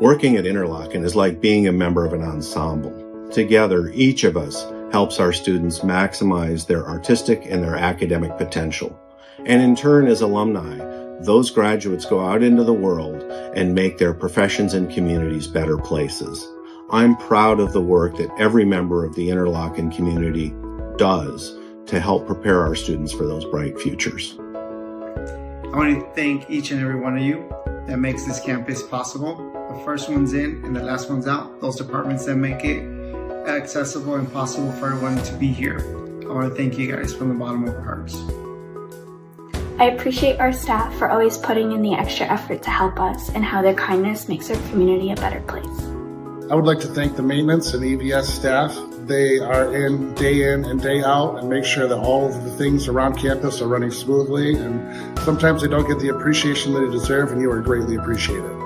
Working at Interlochen is like being a member of an ensemble. Together, each of us helps our students maximize their artistic and their academic potential. And in turn, as alumni, those graduates go out into the world and make their professions and communities better places. I'm proud of the work that every member of the Interlochen community does to help prepare our students for those bright futures. I want to thank each and every one of you that makes this campus possible the first one's in and the last one's out, those departments that make it accessible and possible for everyone to be here. I want to thank you guys from the bottom of our hearts. I appreciate our staff for always putting in the extra effort to help us and how their kindness makes our community a better place. I would like to thank the maintenance and EVS staff. They are in day in and day out and make sure that all of the things around campus are running smoothly. And sometimes they don't get the appreciation that they deserve, and you are greatly appreciated.